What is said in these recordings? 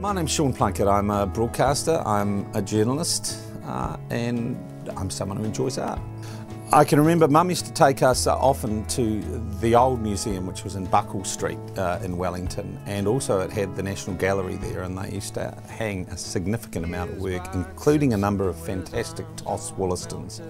My name's Sean Plunket. I'm a broadcaster, I'm a journalist, uh, and I'm someone who enjoys art. I can remember Mum used to take us often to the old museum, which was in Buckle Street uh, in Wellington, and also it had the National Gallery there, and they used to hang a significant amount of work, including a number of fantastic Toss Woollastons.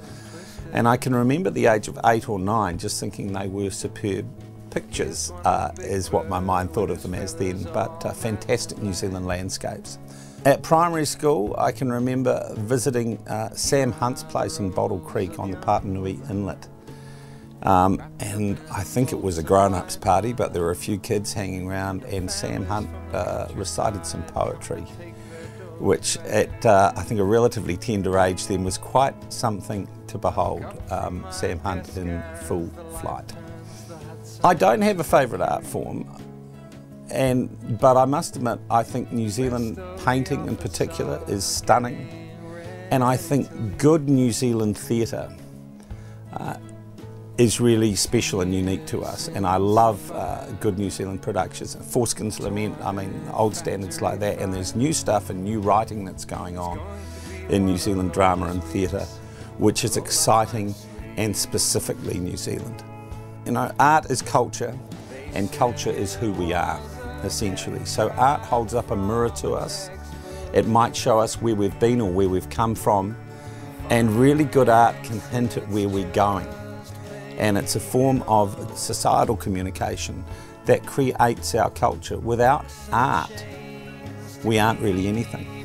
And I can remember the age of eight or nine just thinking they were superb pictures uh, is what my mind thought of them as then, but uh, fantastic New Zealand landscapes. At primary school, I can remember visiting uh, Sam Hunt's place in Bottle Creek on the Pauatahanui Inlet. Um, and I think it was a grown-ups party, but there were a few kids hanging around, and Sam Hunt uh, recited some poetry, which at uh, I think a relatively tender age then was quite something to behold. Um, Sam Hunt in full flight. I don't have a favourite art form, and but I must admit I think New Zealand painting in particular is stunning, and I think good New Zealand theatre uh, is really special and unique to us. And I love uh, good New Zealand productions. Foreskin's Lament, I mean, old standards like that, and there's new stuff and new writing that's going on in New Zealand drama and theatre, which is exciting and specifically New Zealand. You know, art is culture, and culture is who we are, essentially. So art holds up a mirror to us. It might show us where we've been or where we've come from, and really good art can hint at where we're going. And it's a form of societal communication that creates our culture. Without art, we aren't really anything.